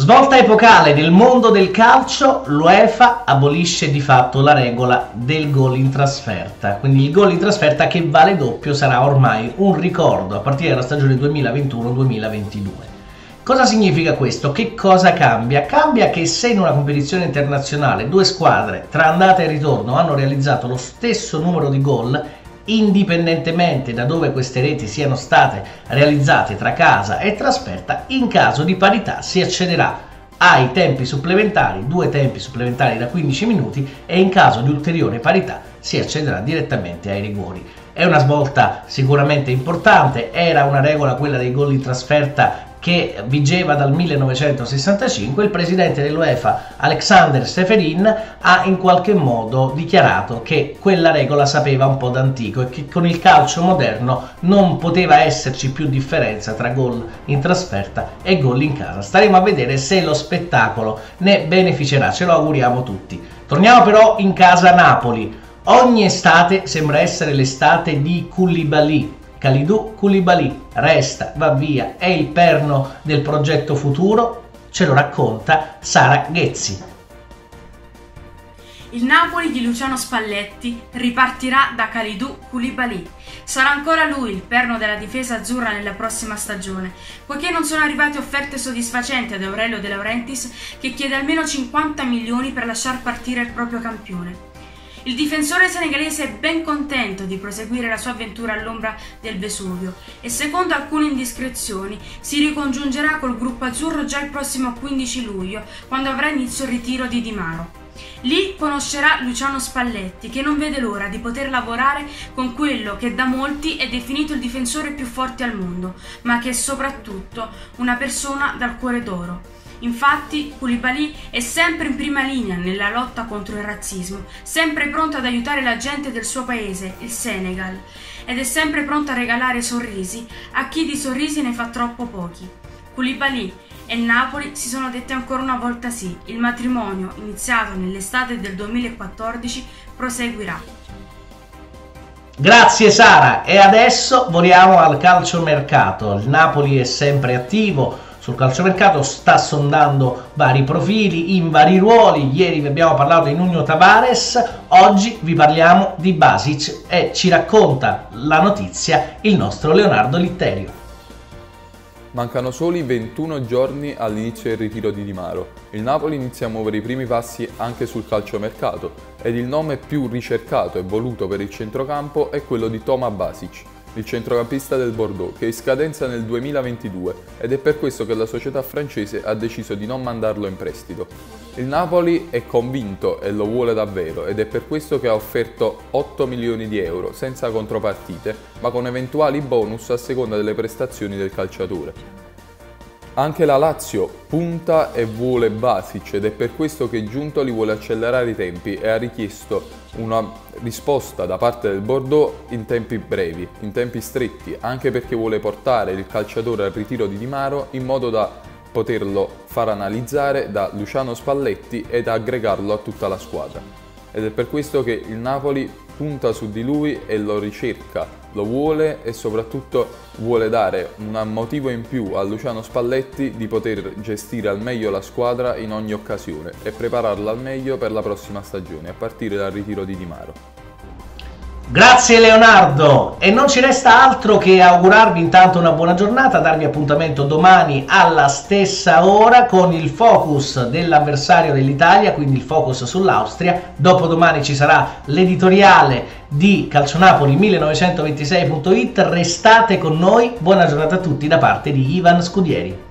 Svolta epocale nel mondo del calcio, l'UEFA abolisce di fatto la regola del gol in trasferta. Quindi il gol in trasferta che vale doppio sarà ormai un ricordo a partire dalla stagione 2021-2022. Cosa significa questo? Che cosa cambia? Cambia che se in una competizione internazionale due squadre tra andata e ritorno hanno realizzato lo stesso numero di gol, indipendentemente da dove queste reti siano state realizzate tra casa e trasferta, in caso di parità si accederà ai tempi supplementari, due tempi supplementari da 15 minuti e in caso di ulteriore parità si accederà direttamente ai rigori. È una svolta sicuramente importante, era una regola quella dei gol in trasferta che vigeva dal 1965, il presidente dell'UEFA Alexander Seferin ha in qualche modo dichiarato che quella regola sapeva un po' d'antico e che con il calcio moderno non poteva esserci più differenza tra gol in trasferta e gol in casa. Staremo a vedere se lo spettacolo ne beneficerà, ce lo auguriamo tutti. Torniamo però in casa Napoli. Ogni estate sembra essere l'estate di Koulibaly, Kalidou Koulibaly resta, va via, è il perno del progetto futuro, ce lo racconta Sara Ghezzi. Il Napoli di Luciano Spalletti ripartirà da Kalidou Koulibaly. Sarà ancora lui il perno della difesa azzurra nella prossima stagione, poiché non sono arrivate offerte soddisfacenti ad Aurelio De Laurentiis che chiede almeno 50 milioni per lasciar partire il proprio campione. Il difensore senegalese è ben contento di proseguire la sua avventura all'ombra del Vesuvio e secondo alcune indiscrezioni si ricongiungerà col gruppo azzurro già il prossimo 15 luglio, quando avrà inizio il ritiro di Di Maro. Lì conoscerà Luciano Spalletti, che non vede l'ora di poter lavorare con quello che da molti è definito il difensore più forte al mondo, ma che è soprattutto una persona dal cuore d'oro. Infatti, Koulibaly è sempre in prima linea nella lotta contro il razzismo, sempre pronto ad aiutare la gente del suo paese, il Senegal, ed è sempre pronto a regalare sorrisi a chi di sorrisi ne fa troppo pochi. Koulibaly e Napoli si sono detti ancora una volta sì. Il matrimonio, iniziato nell'estate del 2014, proseguirà. Grazie Sara e adesso voliamo al calciomercato. Il Napoli è sempre attivo sul calciomercato, sta sondando vari profili in vari ruoli. Ieri vi abbiamo parlato di Nuno Tavares, oggi vi parliamo di Basic e ci racconta la notizia il nostro Leonardo Litterio. Mancano soli 21 giorni all'inizio del ritiro di Di Maro. Il Napoli inizia a muovere i primi passi anche sul calciomercato ed il nome più ricercato e voluto per il centrocampo è quello di Toma Basic, il centrocampista del Bordeaux, che è in scadenza nel 2022 ed è per questo che la società francese ha deciso di non mandarlo in prestito. Il Napoli è convinto e lo vuole davvero ed è per questo che ha offerto 8 milioni di euro senza contropartite, ma con eventuali bonus a seconda delle prestazioni del calciatore. Anche la Lazio punta e vuole Basic ed è per questo che Giuntoli vuole accelerare i tempi e ha richiesto una risposta da parte del Bordeaux in tempi brevi, in tempi stretti, anche perché vuole portare il calciatore al ritiro di Di Maro in modo da poterlo far analizzare da Luciano Spalletti ed aggregarlo a tutta la squadra. Ed è per questo che il Napoli punta su di lui e lo ricerca, lo vuole e soprattutto vuole dare un motivo in più a Luciano Spalletti di poter gestire al meglio la squadra in ogni occasione e prepararla al meglio per la prossima stagione, a partire dal ritiro di Di Maro. Grazie Leonardo e non ci resta altro che augurarvi intanto una buona giornata, darvi appuntamento domani alla stessa ora con il focus dell'avversario dell'Italia, quindi il focus sull'Austria. Dopodomani ci sarà l'editoriale di Calcionapoli 1926.it. Restate con noi, buona giornata a tutti da parte di Ivan Scudieri.